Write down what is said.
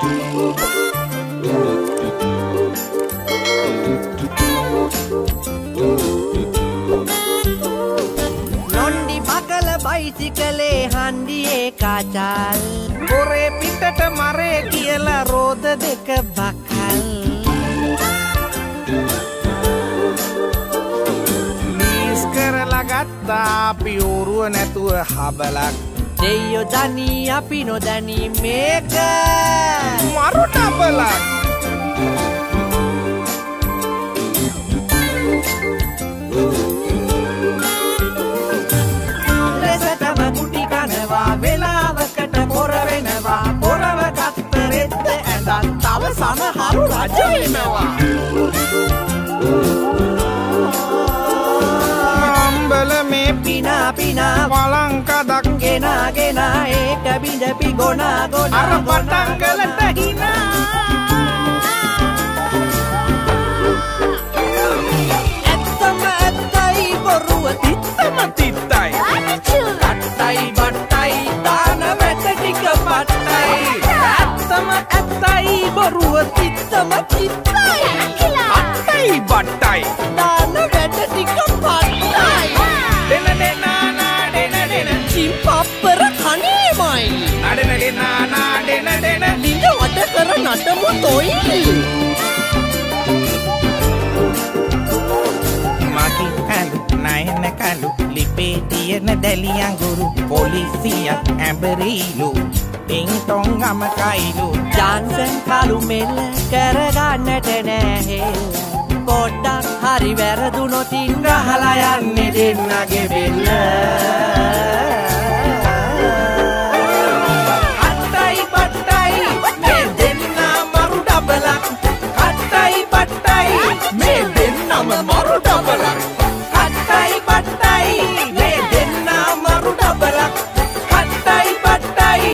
නොන්ඩි බකල බයිසිකලේ හන්ඩියේ කාචල්. පොරේ පිටට මරේ කියලා රෝද දෙක බකල්. ලීස් කරලා ගත්තා අපි ඕරුව නැතුව හබලක්. දෙයෝ දනී අපි නොදැනී මේක සමහරු රජ වෙනවා අම්බල මේ පිනා පිනා පලංකදක් ගෙනා ගෙනා ඒක බිඳපි ගොනා ගොනා අර පටංගලට හිනා ඇත්තම බොරුව තිත්තම තිත්තයි. අත්තයි බට්ටයි. දාන වැට ටික පට්ටයි දෙන දෙනානා දෙන දෙන. චිම්පප්පර කනේමයි නඩන දෙනානා දෙන දෙන. ලිඳ වඩ කර නටමු තොයි. මකි කලු නයන කලු ලිපේ තියෙන දැලියංගුරු පොලිසියක් ඇඹරීලු ටිංටොං අමකයිලු ජාන්සන් කලු මෙල්ල කරගන්නට නෑහෙල්ල පොඩ්ඩක් හරි වැරදුනොතින් රහලා යන්නේ දෙන්නගේ බෙල්ල. අට්ටයි පට්ටයි මේ දෙන්නා මරු ඩබලක්. කට්ටයි පට්ටයි මේ දෙන්නම මරු ඩබලක්.